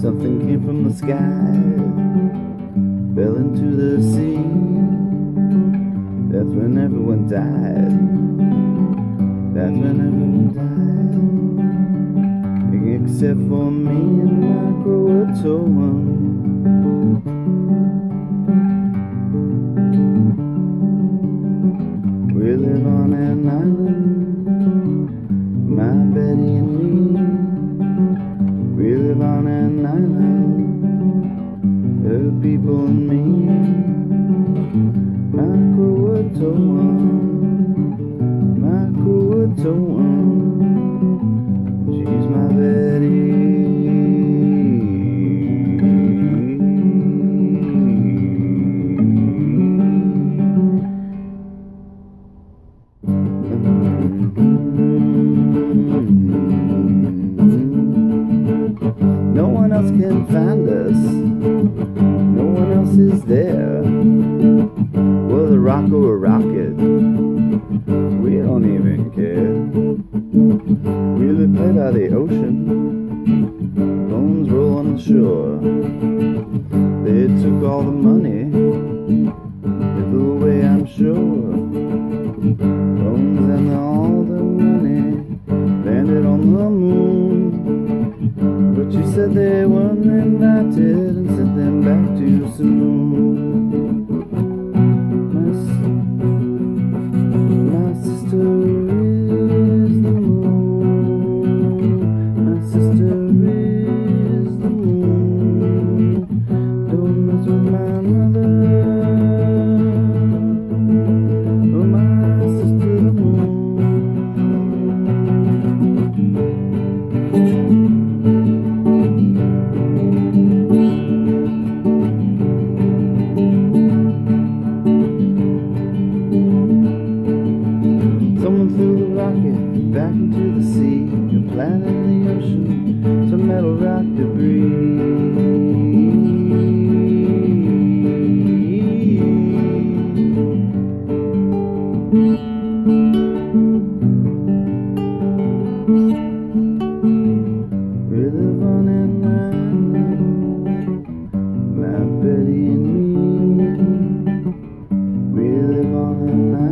Something came from the sky, fell into the sea. That's when everyone died. That's when everyone died. Except for me and my Croatoan. People and me. My Croatoan, my Croatoan. She's my Betty. No one else can find us. Rock or a rocket, we don't even care. We live right by the ocean. Bones roll on the shore. They took all the money. They flew away, I'm sure. Bones and all the money landed on the moon. But you said they weren't invited and sent them back to too soon. Back into the sea, a planet in the ocean, some metal rock debris. Betty and me. We live on an island,